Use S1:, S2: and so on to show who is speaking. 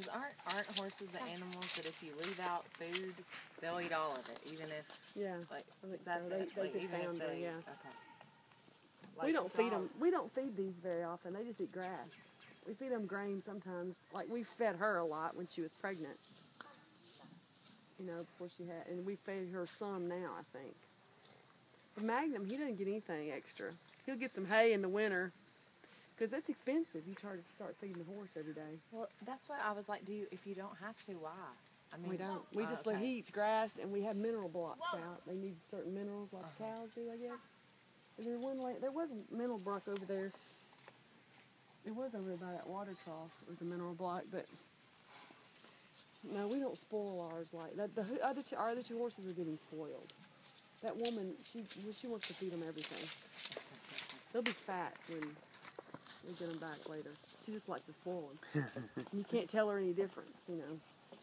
S1: Because aren't aren't horses the animals that if you leave out food, they'll eat all of it, even if
S2: Yeah.
S1: like
S2: I think
S1: is that
S2: so.
S1: the-
S2: They- they
S1: like, even if they-
S2: yeah.
S1: Okay.
S2: we don't feed them. We don't feed these very often. They just eat grass. We feed them grain sometimes. Like we fed her a lot when she was pregnant. You know, before she had, and we fed her some now. I think. But Magnum, he doesn't get anything extra. He'll get some hay in the winter, because that's expensive. You try to start feeding the horse every day.
S1: Well, that's why I was like, do you if you don't have to, why? I mean,
S2: We don't. Oh, we
S1: oh,
S2: just
S1: okay.
S2: let he eats grass, and we have mineral blocks out. They need certain minerals, like uh-huh. cows do, I guess. And there one there was a mineral block over there. It was over by that water trough. It was a mineral block, but no, we don't spoil ours like that. The other two, our other two horses are getting spoiled. That woman, she she wants to feed them everything. They'll be fat when get them back later. She just likes to spoil them. you can't tell her any difference, you know.